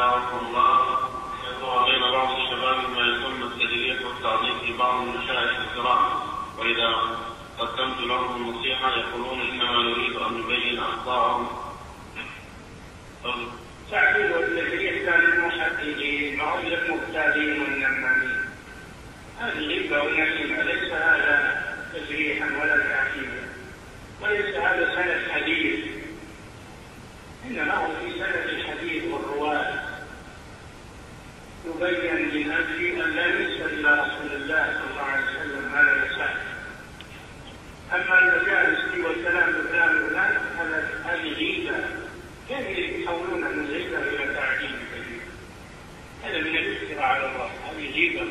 أعاذكم الله بين بعض الشباب ما يسمى التجريح والتعظيم في بعض المشايخ الكرام وإذا قدمت لهم النصيحة يقولون إنما نريد أن نبين أخطاءهم تعبير والتجريح كان المحققين معهم المبتدئين والنمامين هذه غيبة ونميمة ليس هذا تجريحا ولا تعكيدا وليس هذا سند حديث إنما هو في سند أجل أن لا ينسب إلى رسول الله صلى الله عليه وسلم لا يسأل أما المجالس والكلام بكلام فلان هذه غيبة كيف يحولون من غيبة إلى تعجيل هذا من الافتراء على الله. هذه غيبة